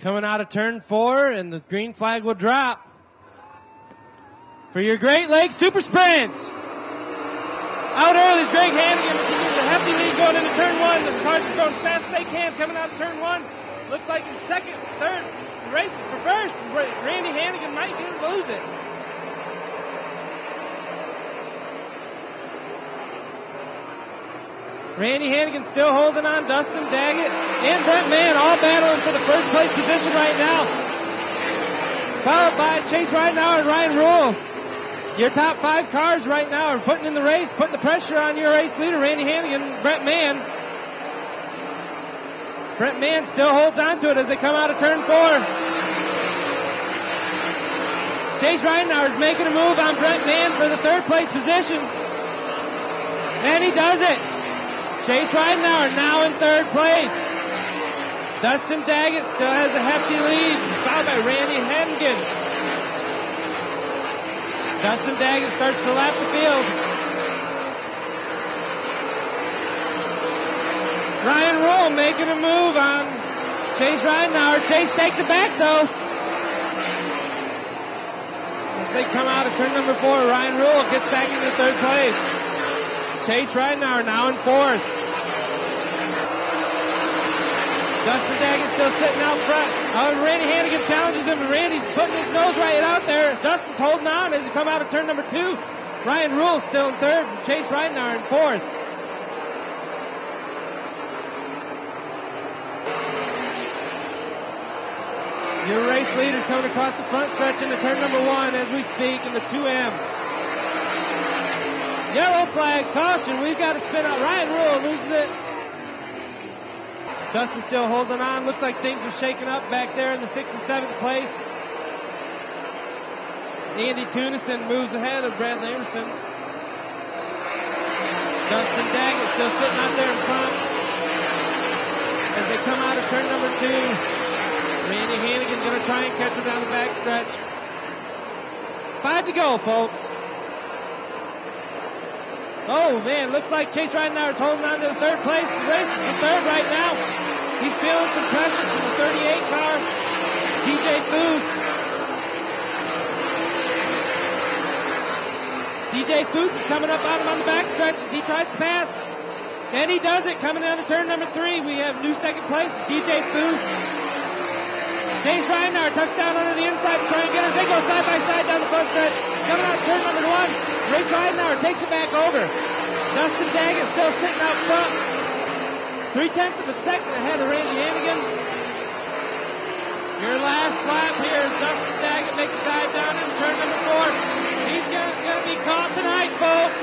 coming out of turn four, and the green flag will drop for your Great Lakes Super Sprints. Out early is Greg Hannigan. He gets a hefty lead going into turn one. The cars are going as fast as they can coming out of turn one. Looks like in second, third, the race is for first. Randy Hannigan might get lose it. Randy Hannigan still holding on. Dustin Daggett and Brett Mann all battling for the first place position right now. Followed by Chase Ridenauer and Ryan Rule. Your top five cars right now are putting in the race, putting the pressure on your race leader, Randy Hannigan, Brett Mann. Brett Mann still holds on to it as they come out of turn four. Chase Ridenauer is making a move on Brett Mann for the third place position. And he does it. Chase Ridenauer now in third place. Dustin Daggett still has a hefty lead, followed by Randy Hannigan. Dustin Daggett starts to lap the field. Ryan Rule making a move on Chase Ridenauer. Chase takes it back though. As they come out of turn number four, Ryan Rule gets back into third place. Chase Ridenauer now in fourth. Dustin Daggett still sitting out front. Uh, Randy Hannigan challenges him, and Randy's putting his nose right out there. Dustin's holding on as he come out of turn number two. Ryan Rule still in third, Chase Ridenauer in fourth. Your race leaders coming across the front stretch into turn number one as we speak in the 2M. Yellow flag, caution, we've got to spin out. Ryan Rule loses it. Dustin still holding on. Looks like things are shaking up back there in the sixth and seventh place. Andy Tunison moves ahead of Bradley Emerson. Dustin Daggett still sitting out there in front. As they come out of turn number two, Randy Hannigan's going to try and catch him down the back stretch. Five to go, folks. Oh man, looks like Chase Ridenauer is holding on to the third place. The race for third right now. He's feeling some pressure from the 38 car. DJ Foose. DJ Foose is coming up on him on the back stretch as he tries to pass. And he does it coming down to turn number three. We have new second place, DJ Foose. Chase Ridenauer tucks down under the inside to try and get it. They go side by side down the front stretch. Coming out turn number one. Rick Ridenauer takes it back over. Dustin Daggett still sitting out front. Three tenths of a second ahead of Randy Hannigan. Your last lap here Dustin Daggett makes a dive down in turn number four. He's gonna, gonna be caught tonight, folks.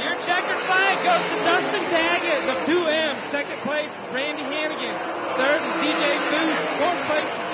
Your checkered flag goes to Dustin Daggett, the 2M. Second place, Randy Hannigan. Third DJ Foose. Fourth place,